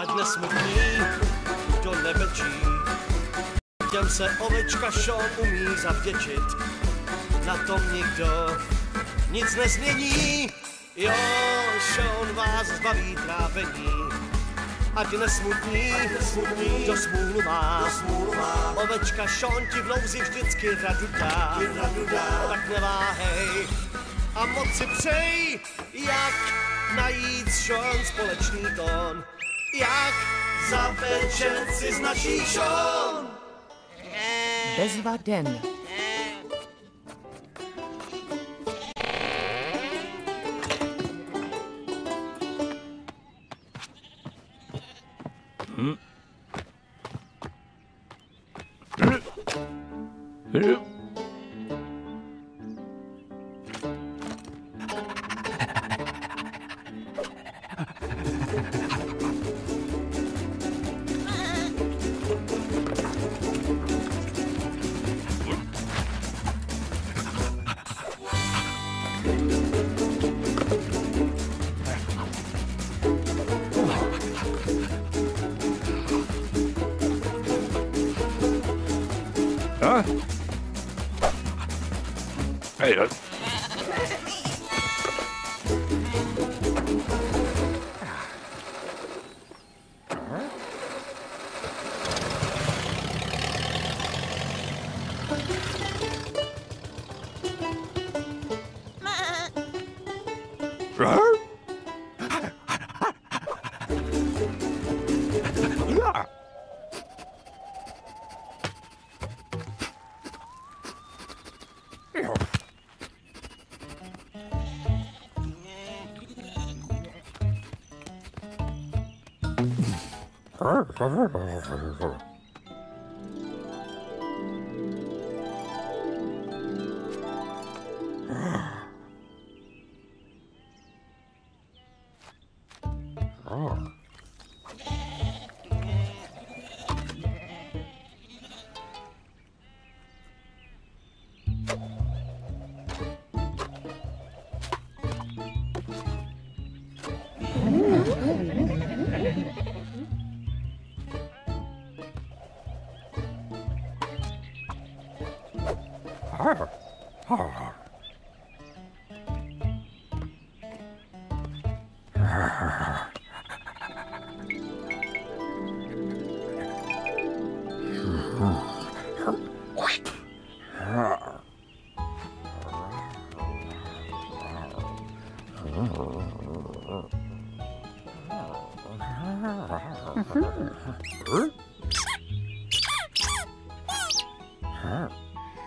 ať nesmutný, kdo nebečí. Těm se ovečka Sean umí zavděčit, na tom nikdo nic nezmění. Jo, Sean vás zbaví trápení, ať nesmutný, nesmutný kdo smůlu má. Má. Ovečka Sean ti v nouzi vždycky radu dá, radu dá. tak neváhej a moc si přej, jak najít Sean společný tón, jak zapeče si z naší šon? Bezvaden. Hmm. Shaun. Bezva den. Huh? Hey, uh, Ah, ça va, ça va, ça va.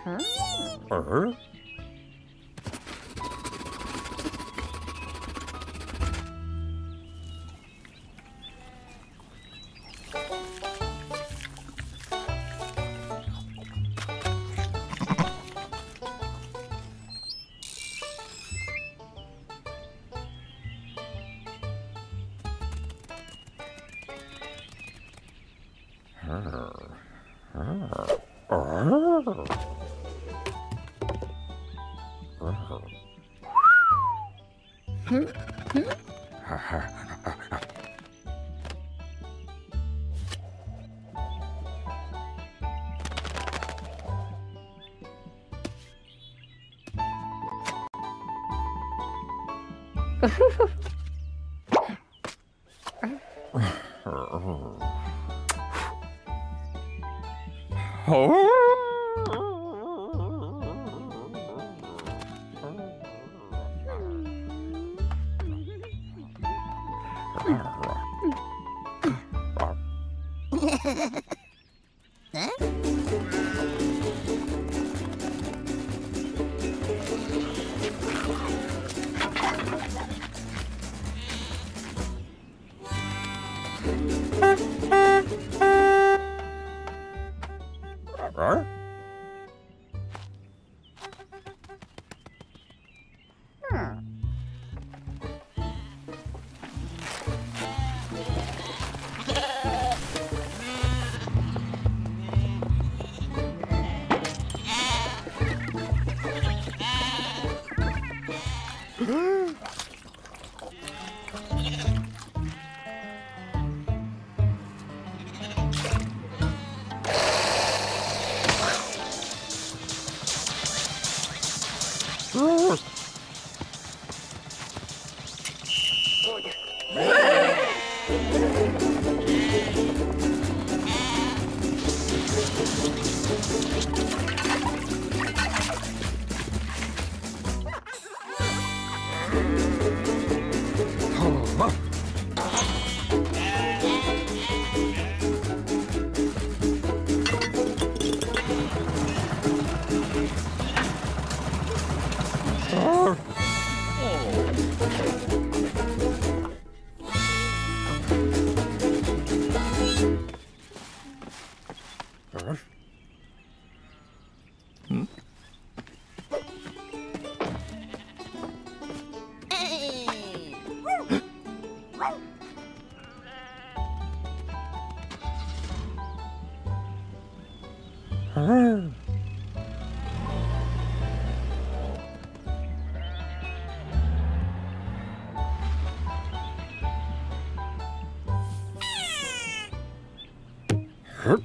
Huh? Er? Er. Er. oh Huh? Oh. 아. 헉.